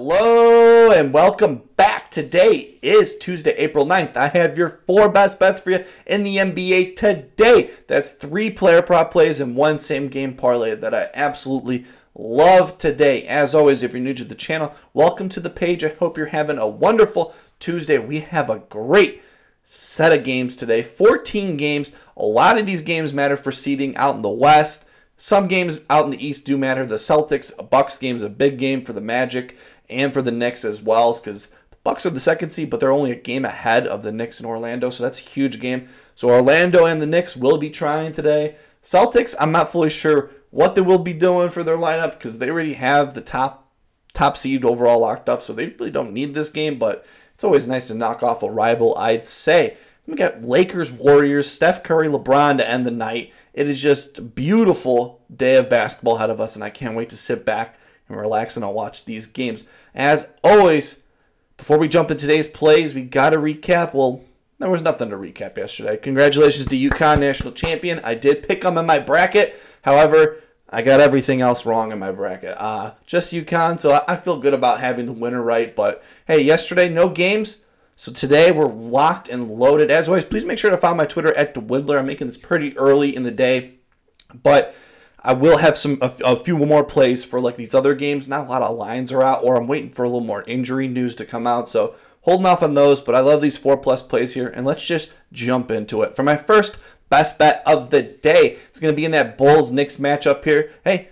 Hello and welcome back. Today is Tuesday, April 9th. I have your four best bets for you in the NBA today. That's three player prop plays and one same game parlay that I absolutely love today. As always, if you're new to the channel, welcome to the page. I hope you're having a wonderful Tuesday. We have a great set of games today 14 games. A lot of these games matter for seeding out in the West. Some games out in the East do matter. The Celtics Bucks game is a big game for the Magic and for the Knicks as well, because the Bucks are the second seed, but they're only a game ahead of the Knicks in Orlando, so that's a huge game. So Orlando and the Knicks will be trying today. Celtics, I'm not fully sure what they will be doing for their lineup because they already have the top top seed overall locked up, so they really don't need this game. But it's always nice to knock off a rival, I'd say. We got Lakers, Warriors, Steph Curry, LeBron to end the night. It is just a beautiful day of basketball ahead of us, and I can't wait to sit back and relax and I'll watch these games. As always, before we jump into today's plays, we got to recap. Well, there was nothing to recap yesterday. Congratulations to UConn, national champion. I did pick them in my bracket. However, I got everything else wrong in my bracket. Uh, just UConn, so I feel good about having the winner right. But hey, yesterday, no games. So today we're locked and loaded. As always, please make sure to follow my Twitter at DaWiddler. I'm making this pretty early in the day. But I will have some a, a, few more plays for like these other games. Not a lot of lines are out, or I'm waiting for a little more injury news to come out. So holding off on those, but I love these four plus plays here, and let's just jump into it. For my first best bet of the day, it's going to be in that Bulls Knicks matchup here. Hey,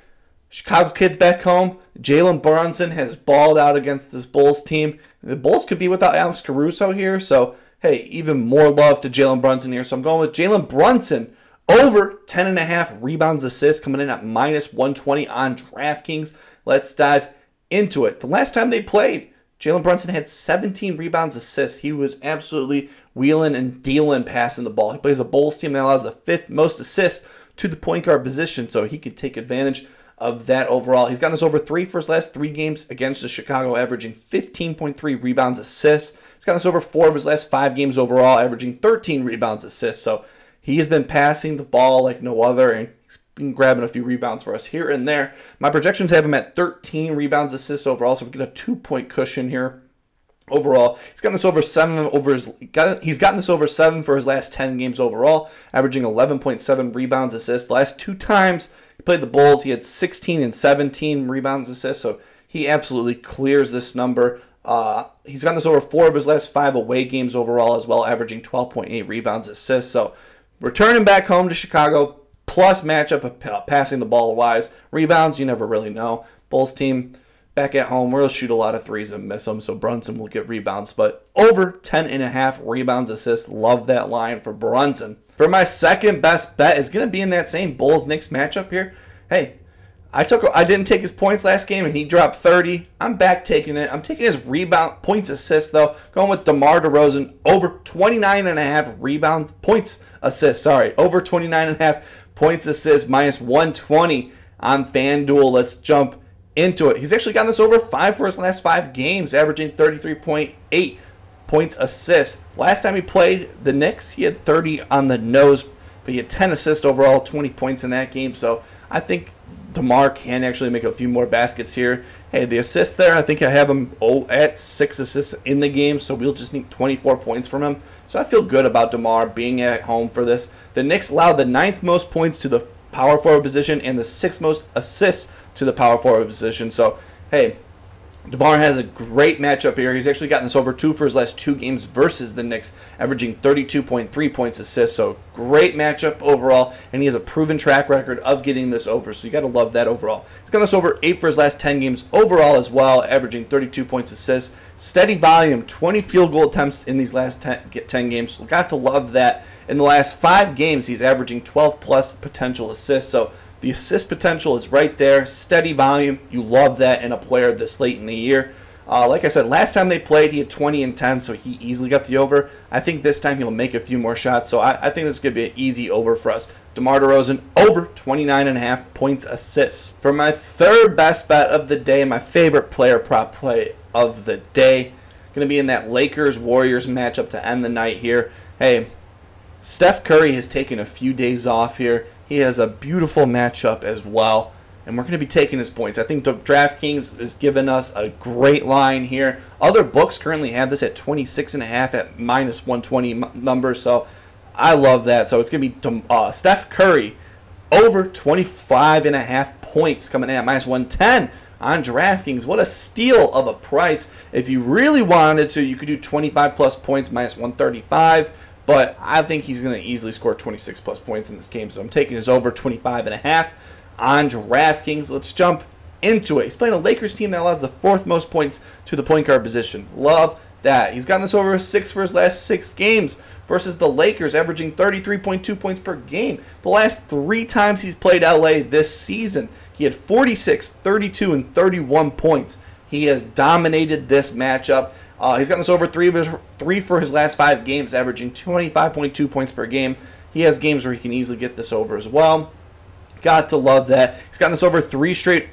Chicago kids back home. Jalen Brunson has balled out against this Bulls team. The Bulls could be without Alex Caruso here, so hey, even more love to Jalen Brunson here. So I'm going with Jalen Brunson over 10.5 rebounds assists coming in at minus 120 on DraftKings. Let's dive into it. The last time they played, Jalen Brunson had 17 rebounds assists. He was absolutely wheeling and dealing passing the ball. He plays a Bulls team that allows the fifth most assists to the point guard position, so he could take advantage of that overall. He's gotten this over three for his last three games against the Chicago, averaging 15.3 rebounds assists. He's gotten this over four of his last five games overall, averaging 13 rebounds assists. So he has been passing the ball like no other, and he's been grabbing a few rebounds for us here and there. My projections have him at 13 rebounds assists overall, so we get a two point cushion here. Overall, he's gotten this over seven over his. Got, he's gotten this over seven for his last ten games overall, averaging 11.7 rebounds assists. Last two times he played the Bulls, he had 16 and 17 rebounds assists, so he absolutely clears this number. Uh, he's gotten this over four of his last five away games overall as well, averaging 12.8 rebounds assists. So returning back home to Chicago, plus matchup of passing the ball wise. Rebounds, you never really know. Bulls team back at home, we'll shoot a lot of threes and miss them, so Brunson will get rebounds. But over 10 and a half rebounds, assists. Love that line for Brunson. For my second best bet is going to be in that same Bulls Knicks matchup here. Hey, I took I didn't take his points last game and he dropped 30. I'm back taking it. I'm taking his rebound points assists though. Going with DeMar DeRozan over 29 and a half rebounds points assists. Sorry, over 29 and a half points assists minus 120 on FanDuel. Let's jump into it. He's actually gotten this over 5 for his last 5 games, averaging 33.8 points assists. Last time he played the Knicks, he had 30 on the nose, but he had 10 assists overall, 20 points in that game. So I think DeMar can actually make a few more baskets here. Hey, the assist there, I think I have him at six assists in the game, so we'll just need 24 points from him. So I feel good about DeMar being at home for this. The Knicks allowed the ninth most points to the power forward position and the sixth most assists to the power forward position. So, hey, DeMar has a great matchup here. He's actually gotten this over two for his last two games versus the Knicks, averaging 32.3 points assists. So great matchup overall, and he has a proven track record of getting this over. So you got to love that overall. He's gotten this over eight for his last 10 games overall as well, averaging 32 points assists. Steady volume, 20 field goal attempts in these last 10, 10 games. Got to love that. In the last five games, he's averaging 12 plus potential assists. So the assist potential is right there. Steady volume. You love that in a player this late in the year. Uh, like I said, last time they played, he had 20 and 10, so he easily got the over. I think this time he'll make a few more shots, so I, I think this is going to be an easy over for us. DeMar DeRozan, over 29 and a half points assists. For my third best bet of the day, my favorite player prop play of the day, going to be in that Lakers-Warriors matchup to end the night here. Hey, Steph Curry has taken a few days off here. He has a beautiful matchup as well and we're going to be taking his points. I think DraftKings is giving us a great line here. Other books currently have this at 26.5 at minus 120 number, so I love that. So it's going to be uh, Steph Curry over 25 and a half points coming in at minus 110 on DraftKings. What a steal of a price. If you really wanted to, you could do 25 plus points minus 135. But I think he's going to easily score 26 plus points in this game. So I'm taking his over 25 and a half on DraftKings. Let's jump into it. He's playing a Lakers team that allows the fourth most points to the point guard position. Love that. He's gotten this over six for his last six games versus the Lakers, averaging 33.2 points per game. The last three times he's played LA this season, he had 46, 32, and 31 points. He has dominated this matchup. Uh, he's gotten this over three, of his, three for his last five games, averaging 25.2 points per game. He has games where he can easily get this over as well. Got to love that. He's gotten this over three straight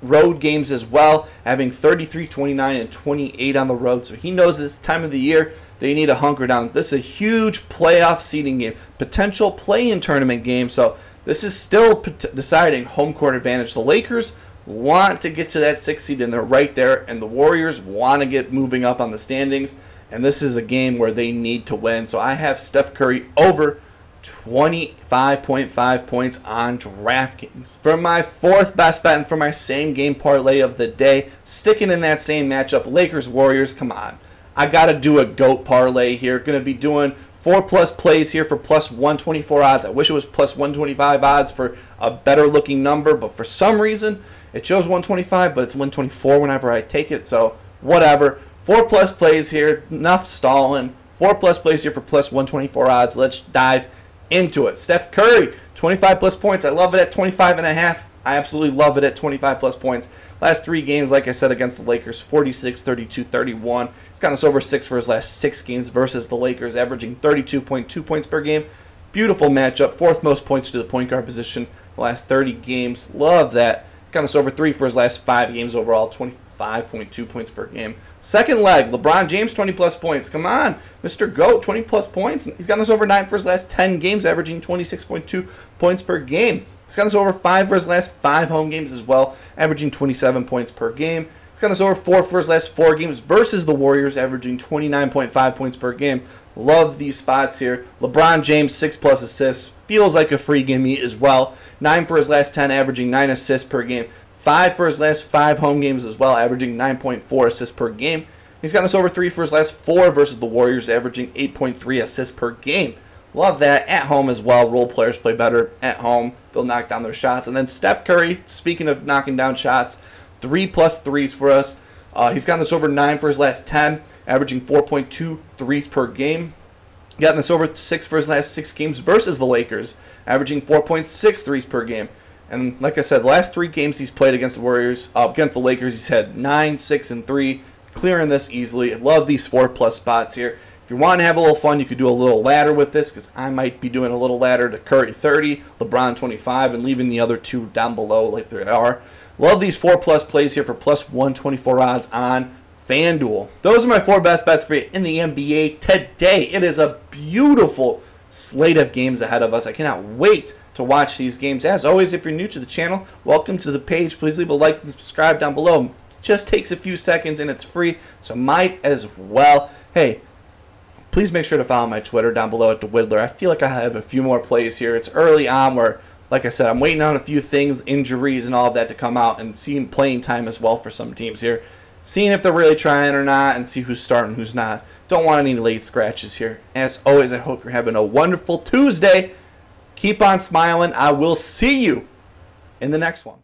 road games as well, having 33, 29, and 28 on the road. So he knows this time of the year they need to hunker down. This is a huge playoff seeding game, potential play-in tournament game. So this is still deciding home court advantage. The Lakers want to get to that six seed, and they're right there. And the Warriors want to get moving up on the standings. And this is a game where they need to win. So I have Steph Curry over 25.5 points on DraftKings. For my fourth best bet and for my same game parlay of the day, sticking in that same matchup, Lakers Warriors, come on. I got to do a GOAT parlay here. Going to be doing four plus plays here for plus 124 odds. I wish it was plus 125 odds for a better looking number, but for some reason it shows 125, but it's 124 whenever I take it. So whatever. Four plus plays here. Enough stalling. Four plus plays here for plus 124 odds. Let's dive into it. Steph Curry, 25 plus points. I love it at 25 and a half. I absolutely love it at 25 plus points. Last three games, like I said, against the Lakers 46, 32, 31. He's gotten us over six for his last six games versus the Lakers, averaging 32.2 points per game. Beautiful matchup. Fourth most points to the point guard position the last 30 games. Love that. He's gotten us over three for his last five games overall, 25.2 points per game. Second leg, LeBron James, 20 plus points. Come on, Mr. GOAT, 20 plus points. He's gotten us over nine for his last 10 games, averaging 26.2 points per game. He's gotten us over five for his last five home games as well, averaging 27 points per game. He's gotten us over four for his last four games versus the Warriors, averaging 29.5 points per game. Love these spots here. LeBron James, six plus assists. Feels like a free gimme as well. Nine for his last 10, averaging nine assists per game. Five for his last five home games as well, averaging 9.4 assists per game. He's gotten us over three for his last four versus the Warriors, averaging 8.3 assists per game. Love that. At home as well, role players play better at home. They'll knock down their shots. And then Steph Curry, speaking of knocking down shots, three plus threes for us. Uh, he's gotten this over nine for his last 10, averaging 4.2 threes per game. Gotten this over six for his last six games versus the Lakers, averaging 4.6 threes per game. And like I said, last three games he's played against the Warriors, uh, against the Lakers, he's had nine, six, and three, clearing this easily. I love these four plus spots here. You want to have a little fun, you could do a little ladder with this because I might be doing a little ladder to Curry 30, LeBron 25, and leaving the other two down below like they are. Love these four plus plays here for plus 124 odds on FanDuel. Those are my four best bets for you in the NBA today. It is a beautiful slate of games ahead of us. I cannot wait to watch these games. As always, if you're new to the channel, welcome to the page. Please leave a like and subscribe down below. It just takes a few seconds and it's free, so might as well. Hey, please make sure to follow my Twitter down below at DaWiddler. I feel like I have a few more plays here. It's early on where, like I said, I'm waiting on a few things, injuries and all of that to come out and seeing playing time as well for some teams here. Seeing if they're really trying or not and see who's starting, who's not. Don't want any late scratches here. As always, I hope you're having a wonderful Tuesday. Keep on smiling. I will see you in the next one.